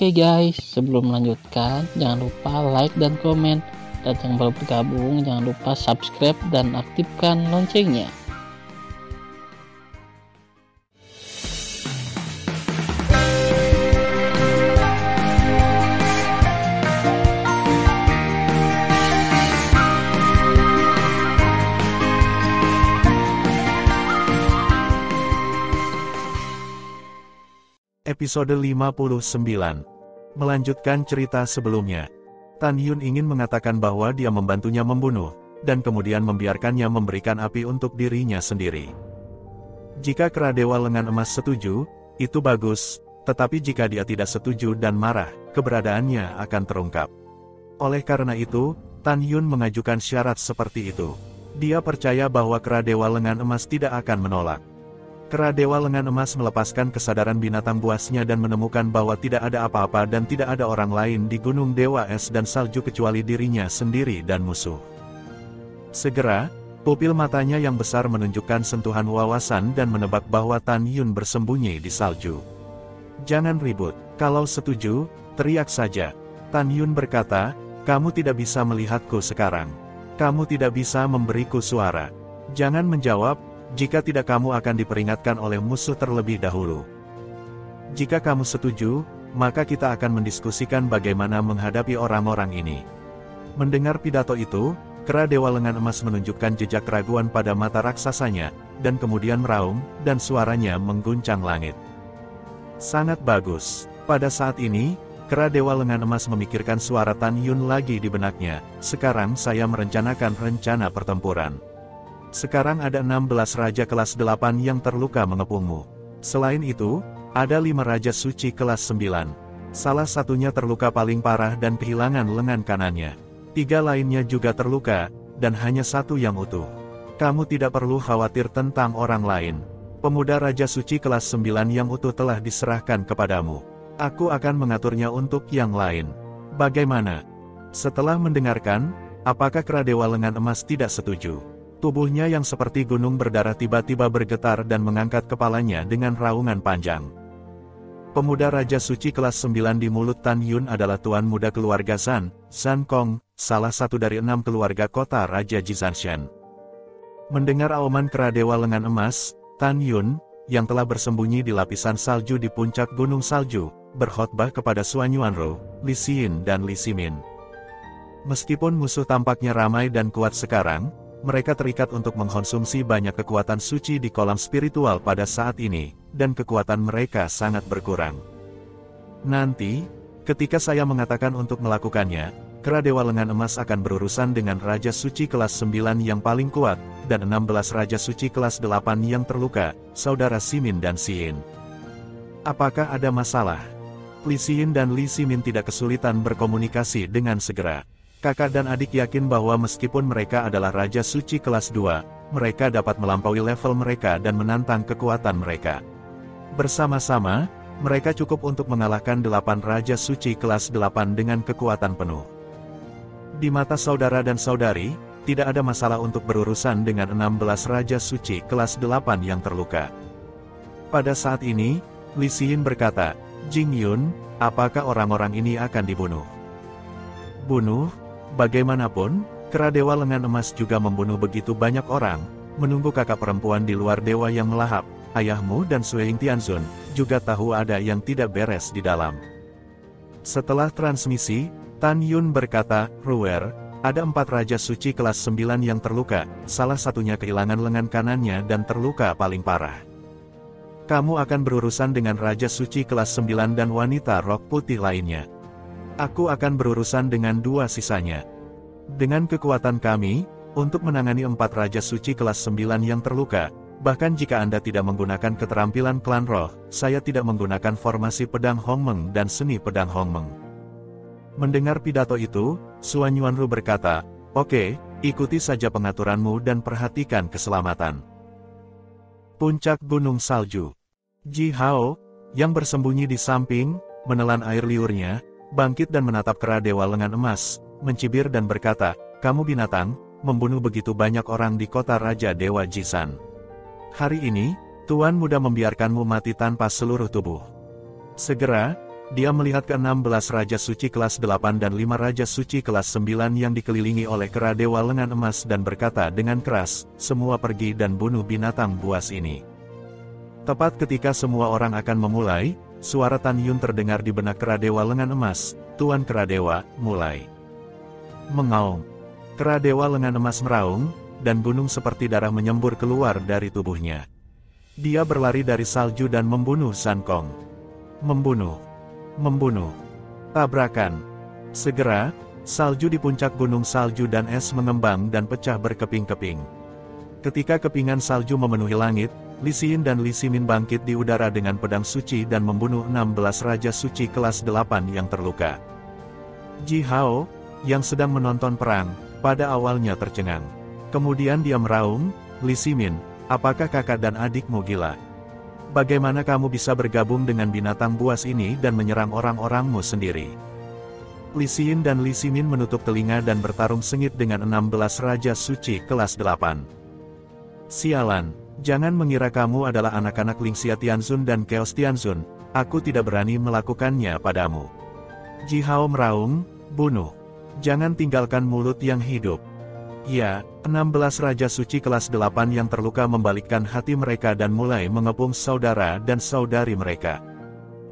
Oke guys, sebelum melanjutkan, jangan lupa like dan komen. Dan yang baru bergabung, jangan lupa subscribe dan aktifkan loncengnya. Episode 59 Melanjutkan cerita sebelumnya, Tan Yun ingin mengatakan bahwa dia membantunya membunuh, dan kemudian membiarkannya memberikan api untuk dirinya sendiri. Jika keradewa lengan emas setuju, itu bagus, tetapi jika dia tidak setuju dan marah, keberadaannya akan terungkap. Oleh karena itu, Tan Yun mengajukan syarat seperti itu. Dia percaya bahwa keradewa lengan emas tidak akan menolak. Kera Dewa Lengan Emas melepaskan kesadaran binatang buasnya dan menemukan bahwa tidak ada apa-apa dan tidak ada orang lain di Gunung Dewa Es dan Salju kecuali dirinya sendiri dan musuh. Segera, pupil matanya yang besar menunjukkan sentuhan wawasan dan menebak bahwa Tan Yun bersembunyi di salju. Jangan ribut, kalau setuju, teriak saja. Tan Yun berkata, kamu tidak bisa melihatku sekarang. Kamu tidak bisa memberiku suara. Jangan menjawab, jika tidak kamu akan diperingatkan oleh musuh terlebih dahulu. Jika kamu setuju, maka kita akan mendiskusikan bagaimana menghadapi orang-orang ini. Mendengar pidato itu, kera dewa lengan emas menunjukkan jejak keraguan pada mata raksasanya, dan kemudian meraung, dan suaranya mengguncang langit. Sangat bagus. Pada saat ini, kera dewa lengan emas memikirkan suara Tan Yun lagi di benaknya, sekarang saya merencanakan rencana pertempuran. Sekarang ada 16 raja kelas 8 yang terluka mengepungmu. Selain itu, ada 5 raja suci kelas 9. Salah satunya terluka paling parah dan kehilangan lengan kanannya. Tiga lainnya juga terluka, dan hanya satu yang utuh. Kamu tidak perlu khawatir tentang orang lain. Pemuda Raja Suci kelas 9 yang utuh telah diserahkan kepadamu. Aku akan mengaturnya untuk yang lain. Bagaimana? Setelah mendengarkan, apakah Keradewa Lengan Emas tidak setuju? Tubuhnya yang seperti gunung berdarah tiba-tiba bergetar dan mengangkat kepalanya dengan raungan panjang. Pemuda Raja Suci kelas 9 di mulut Tan Yun adalah tuan muda keluarga San, San Kong, salah satu dari enam keluarga kota Raja Jizanshan. Mendengar auman keradewa lengan emas, Tan Yun, yang telah bersembunyi di lapisan salju di puncak gunung salju, berkhotbah kepada Suan Yuanro, Li Xin dan Li Simin. Meskipun musuh tampaknya ramai dan kuat sekarang, mereka terikat untuk mengkonsumsi banyak kekuatan suci di kolam spiritual pada saat ini, dan kekuatan mereka sangat berkurang. Nanti, ketika saya mengatakan untuk melakukannya, kera dewa lengan emas akan berurusan dengan Raja Suci kelas 9 yang paling kuat, dan 16 Raja Suci kelas 8 yang terluka, saudara Simin dan Siin. Apakah ada masalah? Li Siin dan Li Simin tidak kesulitan berkomunikasi dengan segera. Kakak dan adik yakin bahwa meskipun mereka adalah Raja Suci kelas 2, mereka dapat melampaui level mereka dan menantang kekuatan mereka. Bersama-sama, mereka cukup untuk mengalahkan delapan Raja Suci kelas 8 dengan kekuatan penuh. Di mata saudara dan saudari, tidak ada masalah untuk berurusan dengan 16 Raja Suci kelas 8 yang terluka. Pada saat ini, Li Xin berkata, Jing Yun, apakah orang-orang ini akan dibunuh? Bunuh, Bagaimanapun, kera dewa lengan emas juga membunuh begitu banyak orang, menunggu kakak perempuan di luar dewa yang melahap, ayahmu dan Suing Tianzun, juga tahu ada yang tidak beres di dalam. Setelah transmisi, Tan Yun berkata, Ruer, ada empat raja suci kelas 9 yang terluka, salah satunya kehilangan lengan kanannya dan terluka paling parah. Kamu akan berurusan dengan raja suci kelas 9 dan wanita rok putih lainnya. Aku akan berurusan dengan dua sisanya. Dengan kekuatan kami, untuk menangani empat Raja Suci kelas 9 yang terluka, bahkan jika Anda tidak menggunakan keterampilan klan roh, saya tidak menggunakan formasi pedang Hongmeng dan seni pedang Hongmeng. Mendengar pidato itu, Suan Yuanru berkata, Oke, ikuti saja pengaturanmu dan perhatikan keselamatan. Puncak Gunung Salju Ji Hao, yang bersembunyi di samping, menelan air liurnya, bangkit dan menatap kera dewa lengan emas, mencibir dan berkata, kamu binatang, membunuh begitu banyak orang di kota Raja Dewa Jisan. Hari ini, Tuan muda membiarkanmu mati tanpa seluruh tubuh. Segera, dia melihat ke-16 Raja Suci kelas 8 dan 5 Raja Suci kelas 9 yang dikelilingi oleh kera dewa lengan emas dan berkata dengan keras, semua pergi dan bunuh binatang buas ini. Tepat ketika semua orang akan memulai, suara Tan Yun terdengar di benak kera dewa lengan emas, Tuan kera dewa, mulai. Mengaum. Kera dewa lengan emas meraung, dan gunung seperti darah menyembur keluar dari tubuhnya. Dia berlari dari salju dan membunuh San Kong. Membunuh membunuh. Tabrakan. Segera, salju di puncak gunung salju dan es mengembang dan pecah berkeping-keping. Ketika kepingan salju memenuhi langit, Li Xin dan Li Simin bangkit di udara dengan pedang suci dan membunuh 16 Raja Suci kelas 8 yang terluka. Ji Hao, yang sedang menonton perang, pada awalnya tercengang. Kemudian dia meraung, Li Simin, apakah kakak dan adikmu gila? Bagaimana kamu bisa bergabung dengan binatang buas ini dan menyerang orang-orangmu sendiri? Li Xin dan Li Simin menutup telinga dan bertarung sengit dengan 16 Raja Suci kelas 8. Sialan, jangan mengira kamu adalah anak-anak Ling Xia Tianzun dan Chaos Tianzun, aku tidak berani melakukannya padamu. Ji Hao meraung, bunuh. Jangan tinggalkan mulut yang hidup. Ya, 16 Raja Suci kelas 8 yang terluka membalikkan hati mereka dan mulai mengepung saudara dan saudari mereka.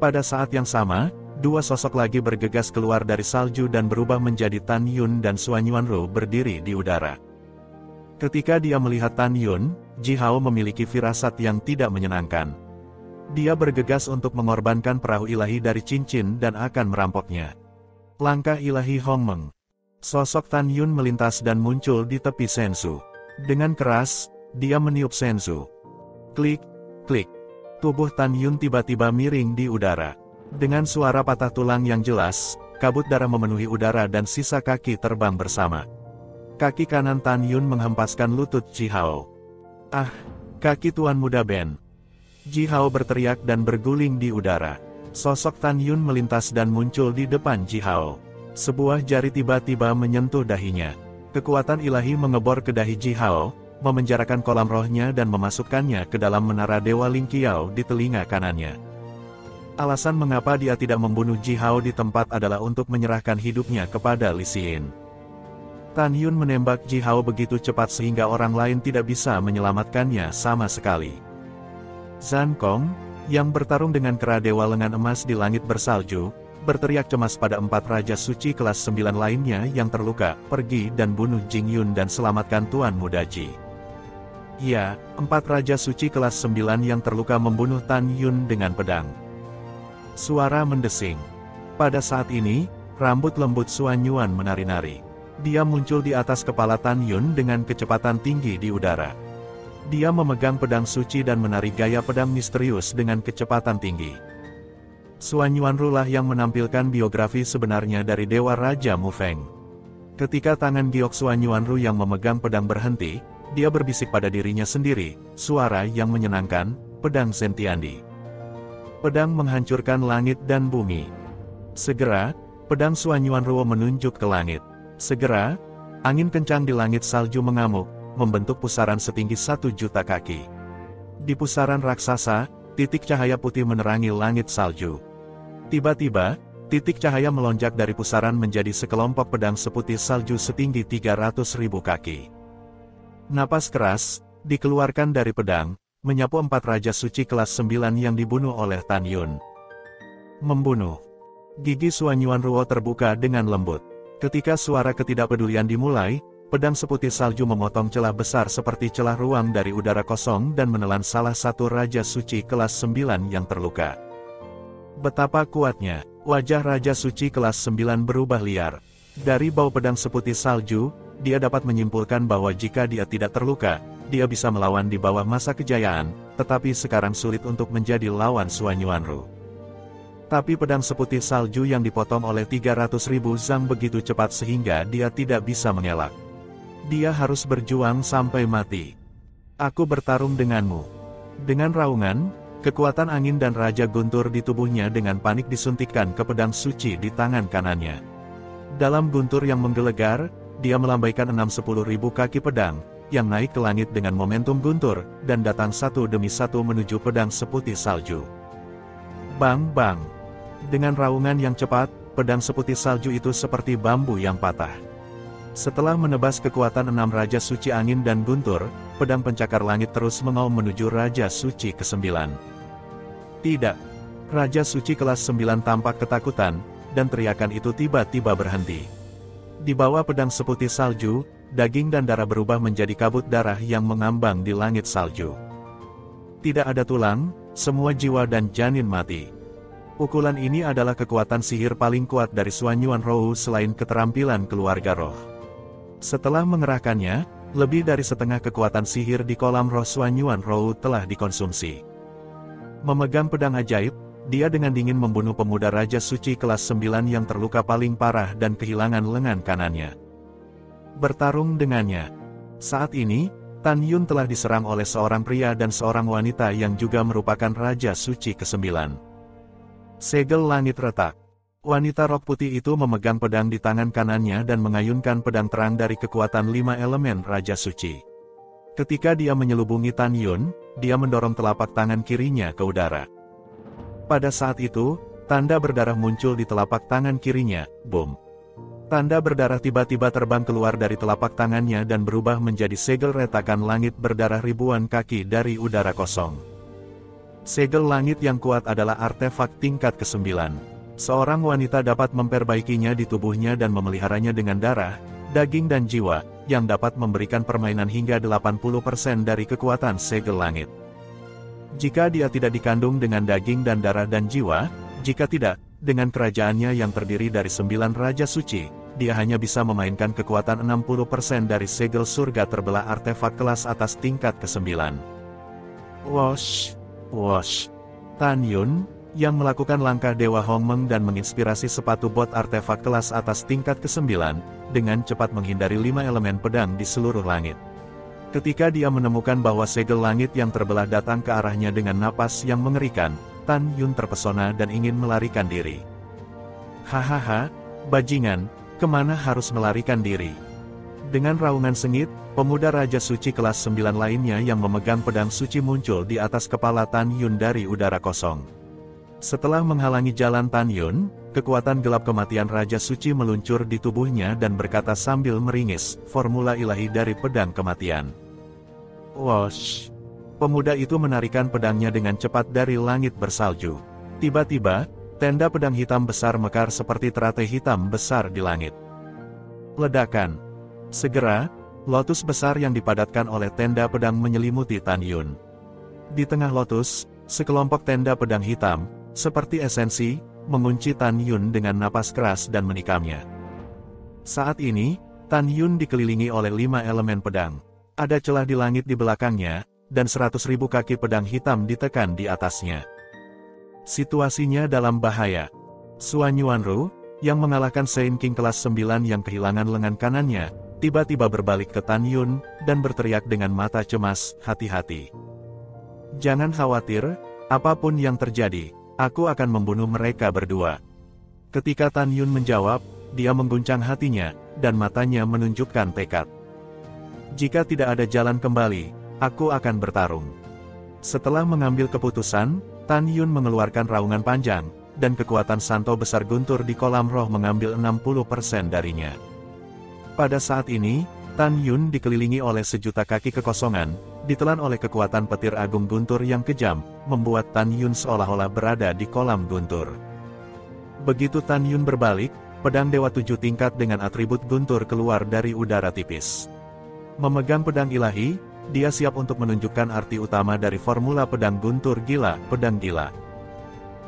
Pada saat yang sama, dua sosok lagi bergegas keluar dari salju dan berubah menjadi Tan Yun dan Suan Yuanru berdiri di udara. Ketika dia melihat Tan Yun, Ji Hao memiliki firasat yang tidak menyenangkan. Dia bergegas untuk mengorbankan perahu ilahi dari cincin dan akan merampoknya. Langkah ilahi Hong Meng Sosok Tan Yun melintas dan muncul di tepi Sensu. Dengan keras, dia meniup Sensu. Klik, klik. Tubuh Tan Yun tiba-tiba miring di udara. Dengan suara patah tulang yang jelas, kabut darah memenuhi udara dan sisa kaki terbang bersama. Kaki kanan Tan Yun menghempaskan lutut Ji Hao. Ah, kaki Tuan Muda Ben. Ji Hao berteriak dan berguling di udara. Sosok Tan Yun melintas dan muncul di depan Ji Hao. Sebuah jari tiba-tiba menyentuh dahinya. Kekuatan ilahi mengebor ke dahi Ji Hao, memenjarakan kolam rohnya dan memasukkannya ke dalam menara Dewa Ling Qiao di telinga kanannya. Alasan mengapa dia tidak membunuh Ji Hao di tempat adalah untuk menyerahkan hidupnya kepada Li Xin. Tan Yun menembak Ji Hao begitu cepat sehingga orang lain tidak bisa menyelamatkannya sama sekali. Zan Kong, yang bertarung dengan kera dewa lengan emas di langit bersalju, berteriak cemas pada empat Raja Suci kelas sembilan lainnya yang terluka, pergi dan bunuh Jing Yun dan selamatkan Tuan Muda Ji. Ya, empat Raja Suci kelas sembilan yang terluka membunuh Tan Yun dengan pedang. Suara mendesing. Pada saat ini, rambut lembut Suan Yuan menari-nari. Dia muncul di atas kepala Tan Yun dengan kecepatan tinggi di udara. Dia memegang pedang suci dan menari gaya pedang misterius dengan kecepatan tinggi. Suan Yuanru lah yang menampilkan biografi sebenarnya dari Dewa Raja Mu Feng. Ketika tangan Giok Suan Yuanru yang memegang pedang berhenti, dia berbisik pada dirinya sendiri, suara yang menyenangkan, pedang Sentiandi. Pedang menghancurkan langit dan bumi. Segera, pedang Suan Yuanru menunjuk ke langit. Segera, angin kencang di langit salju mengamuk, membentuk pusaran setinggi satu juta kaki. Di pusaran raksasa, titik cahaya putih menerangi langit salju. Tiba-tiba, titik cahaya melonjak dari pusaran menjadi sekelompok pedang seputih salju setinggi 300 ribu kaki. Napas keras, dikeluarkan dari pedang, menyapu empat Raja Suci kelas 9 yang dibunuh oleh Tan Yun. Membunuh. Gigi Suan Yuan Ruo terbuka dengan lembut. Ketika suara ketidakpedulian dimulai, pedang seputih salju memotong celah besar seperti celah ruang dari udara kosong dan menelan salah satu Raja Suci kelas 9 yang terluka. Betapa kuatnya, wajah Raja Suci kelas 9 berubah liar. Dari bau pedang seputih salju, dia dapat menyimpulkan bahwa jika dia tidak terluka, dia bisa melawan di bawah masa kejayaan, tetapi sekarang sulit untuk menjadi lawan Suan Yuanru. Tapi pedang seputih salju yang dipotong oleh 300 ribu zang begitu cepat sehingga dia tidak bisa mengelak. Dia harus berjuang sampai mati. Aku bertarung denganmu. Dengan raungan, Kekuatan angin dan Raja Guntur di tubuhnya dengan panik disuntikkan ke pedang suci di tangan kanannya. Dalam guntur yang menggelegar, dia melambaikan enam sepuluh ribu kaki pedang, yang naik ke langit dengan momentum guntur, dan datang satu demi satu menuju pedang seputih salju. Bang bang. Dengan raungan yang cepat, pedang seputih salju itu seperti bambu yang patah. Setelah menebas kekuatan enam Raja Suci Angin dan Guntur, pedang pencakar langit terus mengaum menuju Raja Suci ke-9. Tidak. Raja Suci kelas 9 tampak ketakutan, dan teriakan itu tiba-tiba berhenti. Di bawah pedang seputih salju, daging dan darah berubah menjadi kabut darah yang mengambang di langit salju. Tidak ada tulang, semua jiwa dan janin mati. Pukulan ini adalah kekuatan sihir paling kuat dari Suanyuan Rohu selain keterampilan keluarga roh. Setelah mengerahkannya, lebih dari setengah kekuatan sihir di kolam roh Suanyuan Rohu telah dikonsumsi. Memegang pedang ajaib, dia dengan dingin membunuh pemuda Raja Suci kelas 9 yang terluka paling parah dan kehilangan lengan kanannya. Bertarung dengannya. Saat ini, Tan Yun telah diserang oleh seorang pria dan seorang wanita yang juga merupakan Raja Suci ke-9. Segel langit retak. Wanita rok putih itu memegang pedang di tangan kanannya dan mengayunkan pedang terang dari kekuatan lima elemen Raja Suci. Ketika dia menyelubungi Tan Yun, dia mendorong telapak tangan kirinya ke udara. Pada saat itu, tanda berdarah muncul di telapak tangan kirinya, boom. Tanda berdarah tiba-tiba terbang keluar dari telapak tangannya dan berubah menjadi segel retakan langit berdarah ribuan kaki dari udara kosong. Segel langit yang kuat adalah artefak tingkat ke-9. Seorang wanita dapat memperbaikinya di tubuhnya dan memeliharanya dengan darah, daging dan jiwa, yang dapat memberikan permainan hingga 80% dari kekuatan segel langit. Jika dia tidak dikandung dengan daging dan darah dan jiwa, jika tidak, dengan kerajaannya yang terdiri dari sembilan Raja Suci, dia hanya bisa memainkan kekuatan 60% dari segel surga terbelah artefak kelas atas tingkat ke-9. Wash, wash. Tan Yun, yang melakukan langkah Dewa Hongmeng dan menginspirasi sepatu bot artefak kelas atas tingkat ke-9, dengan cepat menghindari lima elemen pedang di seluruh langit. Ketika dia menemukan bahwa segel langit yang terbelah datang ke arahnya dengan napas yang mengerikan, Tan Yun terpesona dan ingin melarikan diri. Hahaha, bajingan, Ke mana harus melarikan diri? Dengan raungan sengit, pemuda Raja Suci kelas 9 lainnya yang memegang pedang suci muncul di atas kepala Tan Yun dari udara kosong. Setelah menghalangi jalan Tan Yun, kekuatan gelap kematian Raja Suci meluncur di tubuhnya dan berkata sambil meringis, formula ilahi dari pedang kematian. Wosh! Pemuda itu menarikan pedangnya dengan cepat dari langit bersalju. Tiba-tiba, Tenda pedang hitam besar mekar seperti teratai hitam besar di langit. Ledakan. Segera, lotus besar yang dipadatkan oleh tenda pedang menyelimuti Tan Yun. Di tengah lotus, sekelompok tenda pedang hitam, seperti esensi, mengunci Tan Yun dengan napas keras dan menikamnya. Saat ini, Tan Yun dikelilingi oleh lima elemen pedang. Ada celah di langit di belakangnya, dan seratus ribu kaki pedang hitam ditekan di atasnya. Situasinya dalam bahaya. Suan Yuanru, yang mengalahkan Saint King kelas 9 yang kehilangan lengan kanannya, tiba-tiba berbalik ke Tan Yun, dan berteriak dengan mata cemas, hati-hati. Jangan khawatir, apa pun yang terjadi, aku akan membunuh mereka berdua. Ketika Tan Yun menjawab, dia mengguncang hatinya, dan matanya menunjukkan tekad. Jika tidak ada jalan kembali, aku akan bertarung. Setelah mengambil keputusan, Tan Yun mengeluarkan raungan panjang, dan kekuatan Santo besar guntur di kolam roh mengambil 60% darinya. Pada saat ini, Tan Yun dikelilingi oleh sejuta kaki kekosongan, ditelan oleh kekuatan petir agung guntur yang kejam, membuat Tan Yun seolah-olah berada di kolam guntur. Begitu Tan Yun berbalik, pedang Dewa Tujuh tingkat dengan atribut guntur keluar dari udara tipis. Memegang pedang ilahi, dia siap untuk menunjukkan arti utama dari formula pedang guntur gila, pedang gila.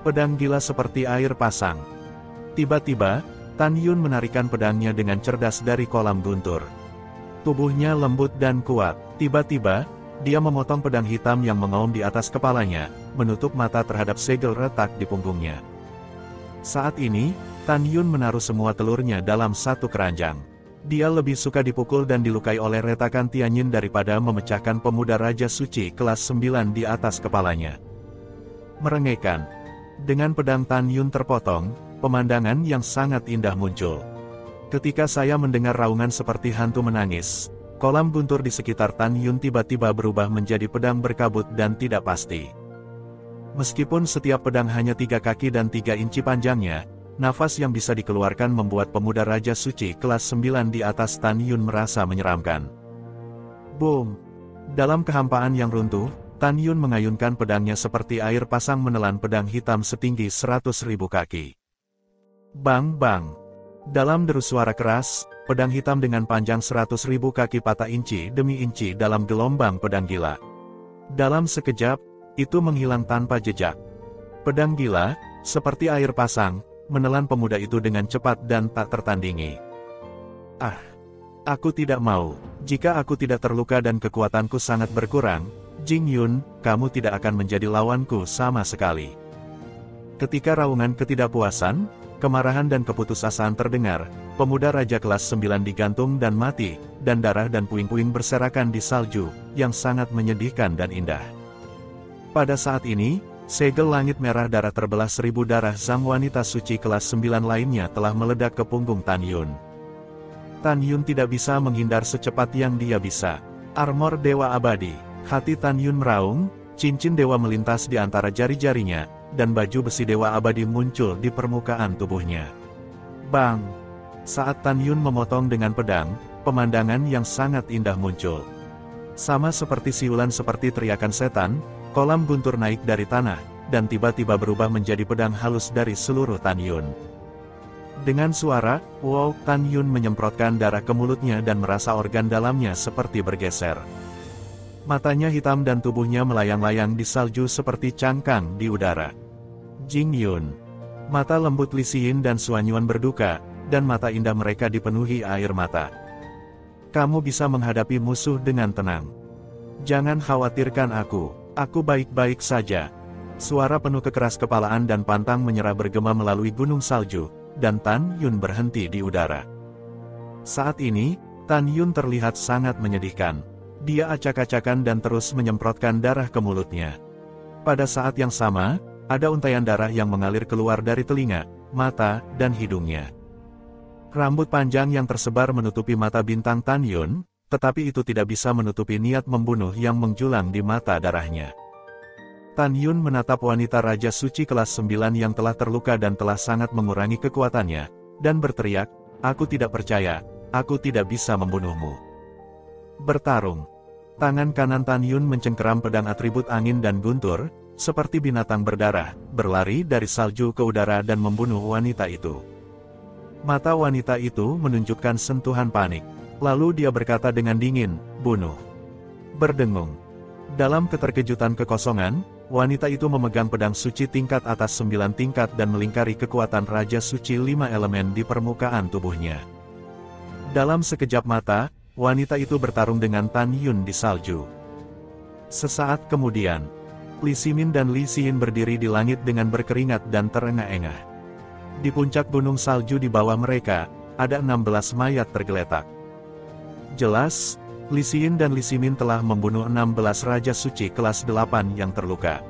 Pedang gila seperti air pasang. Tiba-tiba, Tan Yun menarikan pedangnya dengan cerdas dari kolam guntur. Tubuhnya lembut dan kuat. Tiba-tiba, dia memotong pedang hitam yang mengaum di atas kepalanya, menutup mata terhadap segel retak di punggungnya. Saat ini, Tan Yun menaruh semua telurnya dalam satu keranjang. Dia lebih suka dipukul dan dilukai oleh retakan Tianyin daripada memecahkan pemuda Raja Suci kelas 9 di atas kepalanya. Merengekkan. Dengan pedang Tan Yun terpotong, pemandangan yang sangat indah muncul. Ketika saya mendengar raungan seperti hantu menangis, kolam guntur di sekitar Tan Yun tiba-tiba berubah menjadi pedang berkabut dan tidak pasti. Meskipun setiap pedang hanya tiga kaki dan tiga inci panjangnya, nafas yang bisa dikeluarkan membuat pemuda Raja Suci kelas 9 di atas Tan Yun merasa menyeramkan. Boom! Dalam kehampaan yang runtuh, Tan Yun mengayunkan pedangnya seperti air pasang menelan pedang hitam setinggi seratus ribu kaki. Bang bang! Dalam deru suara keras, pedang hitam dengan panjang seratus ribu kaki patah inci demi inci dalam gelombang pedang gila. Dalam sekejap, itu menghilang tanpa jejak. Pedang gila, seperti air pasang, menelan pemuda itu dengan cepat dan tak tertandingi. Ah, aku tidak mau. Jika aku tidak terluka dan kekuatanku sangat berkurang, Jing Yun, kamu tidak akan menjadi lawanku sama sekali. Ketika raungan ketidakpuasan, kemarahan dan keputusasaan terdengar, pemuda Raja kelas 9 digantung dan mati, dan darah dan puing-puing berserakan di salju, yang sangat menyedihkan dan indah. Pada saat ini, segel langit merah darah terbelah seribu darah sang wanita suci kelas 9 lainnya telah meledak ke punggung Tan Yun. Tan Yun tidak bisa menghindar secepat yang dia bisa. Armor Dewa Abadi, hati Tan Yun meraung, cincin dewa melintas di antara jari-jarinya, dan baju besi Dewa Abadi muncul di permukaan tubuhnya. Bang! Saat Tan Yun memotong dengan pedang, pemandangan yang sangat indah muncul. Sama seperti siulan seperti teriakan setan, kolam guntur naik dari tanah, dan tiba-tiba berubah menjadi pedang halus dari seluruh Tan Yun. Dengan suara, wow, Tan Yun menyemprotkan darah ke mulutnya dan merasa organ dalamnya seperti bergeser. Matanya hitam dan tubuhnya melayang-layang di salju seperti cangkang di udara. Jing Yun. Mata lembut Li Xin dan Suan Yuan berduka, dan mata indah mereka dipenuhi air mata. Kamu bisa menghadapi musuh dengan tenang. Jangan khawatirkan aku, aku baik-baik saja. Suara penuh kekeras kepalaan dan pantang menyerah bergema melalui gunung salju, dan Tan Yun berhenti di udara. Saat ini, Tan Yun terlihat sangat menyedihkan. Dia acak-acakan dan terus menyemprotkan darah ke mulutnya. Pada saat yang sama, ada untayan darah yang mengalir keluar dari telinga, mata, dan hidungnya. Rambut panjang yang tersebar menutupi mata bintang Tan Yun, tetapi itu tidak bisa menutupi niat membunuh yang menjulang di mata darahnya. Tan Yun menatap wanita Raja Suci kelas 9 yang telah terluka dan telah sangat mengurangi kekuatannya, dan berteriak, Aku tidak percaya, aku tidak bisa membunuhmu. Bertarung. Tangan kanan Tan Yun mencengkeram pedang atribut angin dan guntur, seperti binatang berdarah, berlari dari salju ke udara dan membunuh wanita itu. Mata wanita itu menunjukkan sentuhan panik. Lalu dia berkata dengan dingin, bunuh. Berdengung. Dalam keterkejutan kekosongan, wanita itu memegang pedang suci tingkat atas sembilan tingkat dan melingkari kekuatan Raja Suci lima elemen di permukaan tubuhnya. Dalam sekejap mata, wanita itu bertarung dengan Tan Yun di salju. Sesaat kemudian, Li Simin dan Li Xin berdiri di langit dengan berkeringat dan terengah-engah. Di puncak gunung salju di bawah mereka, ada 16 mayat tergeletak. Jelas, Li Xin dan Li Simin telah membunuh 16 Raja Suci kelas 8 yang terluka.